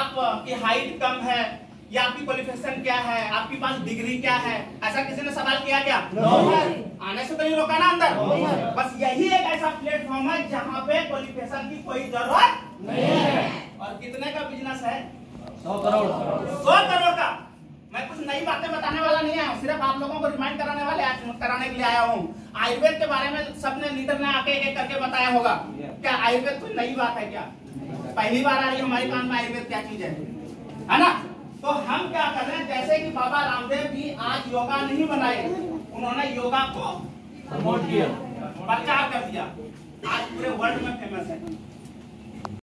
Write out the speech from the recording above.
आपकी हाइट कम है या आपकी क्वालिफिकेशन क्या है आपके पास डिग्री क्या है ऐसा किसी ने सवाल किया क्या? आने से तो नहीं रोका ना अंदर। बस यही एक ऐसा प्लेटफॉर्म है जहाँ पे क्वालिफिकेशन की कोई ज़रूरत नहीं है। और कितने का बिज़नेस है? सौ करोड़। सौ करोड़ का? मैं कुछ नई बातें बताने वाला नहीं आया हूँ सिर्फ़ आप लोगों को रिमाइंड कराने वाले कराने के लिए आया हूँ। आयुर्वेद के बारे में सबने लीडर ने आके एक करके बताया होगा। क्या आयुर्वेद कोई नई बात है क्या? पहली बार आ रही है हमारी कान में क्या चीज़ है? है ना? तो हम क्या कर रहे हैं? जैसे कि बाबा रामदेव जी आज योगा नहीं बनाए उन्होंने योगा को प्रमोट किया। प्रचार कर दिया। आज पूरे वर्ल्ड में फ़ेमस है।